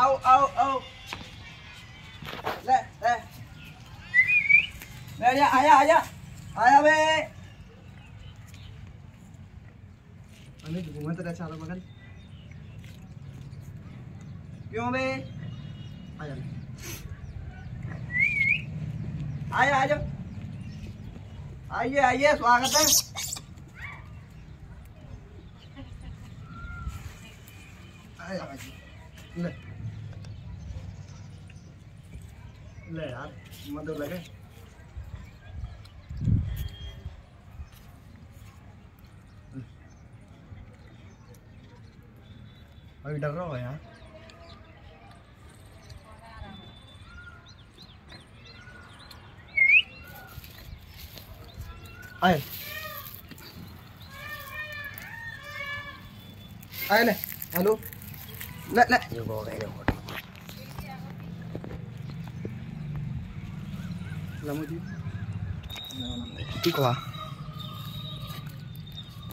आओ आओ आओ ले ले जा आया आया आया बे अरे घूमा तेरा चाला मगन क्यों बे? आया। आया आ जाओ आइए आइए स्वागत है। आया। ले। ले यार मदद लगे अभी डर रहा हो यार आए आए ले हेलो ले ले जो हो lama dia. Nak nak.